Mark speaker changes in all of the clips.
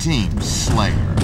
Speaker 1: Team Slayer.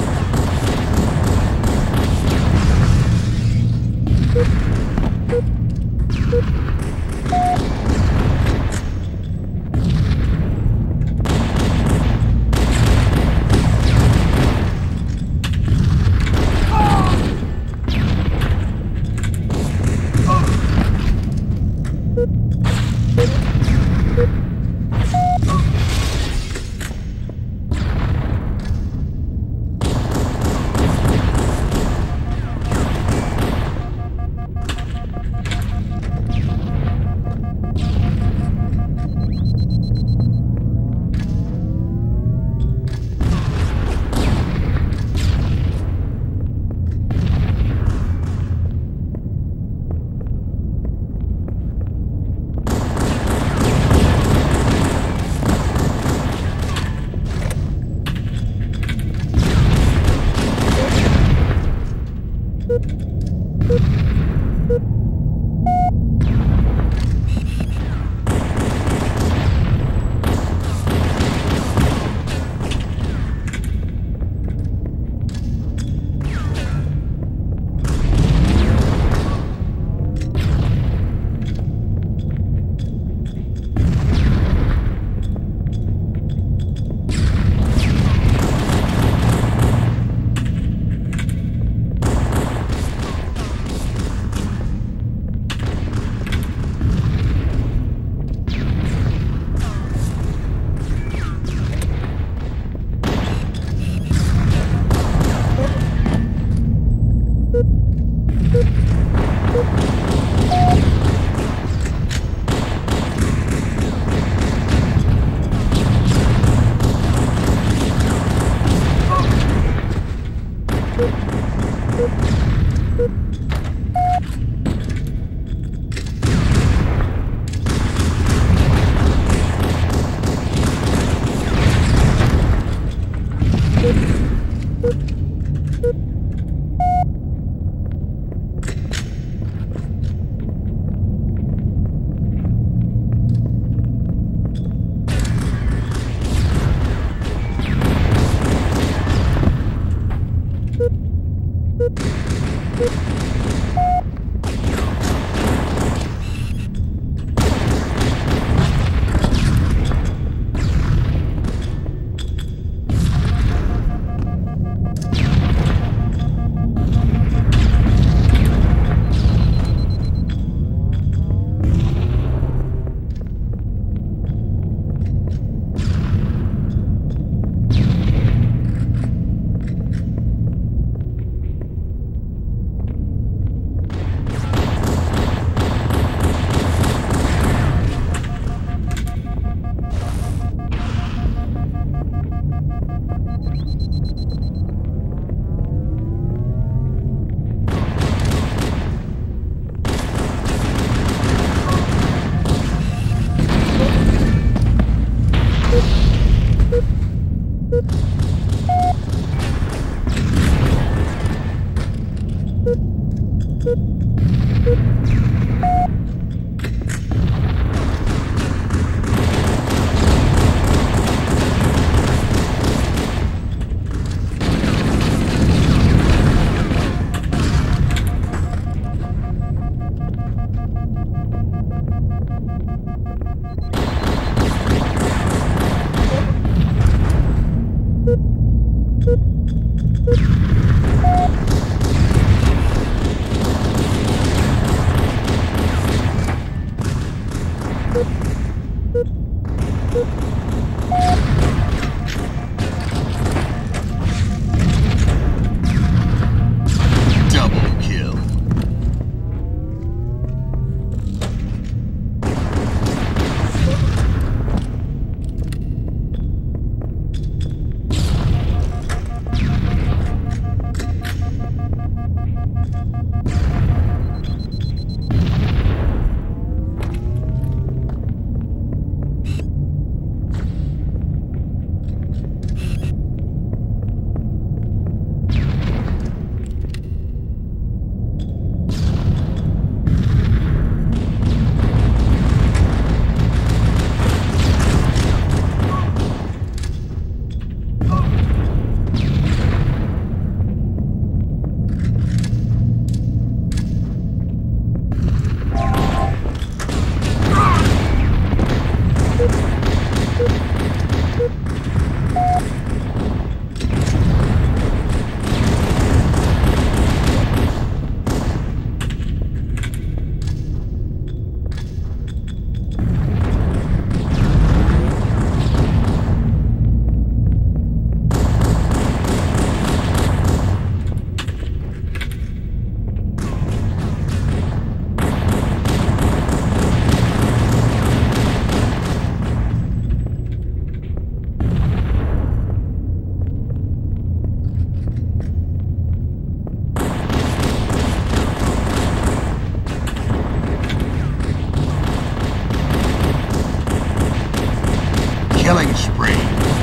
Speaker 1: Double kill. Spree.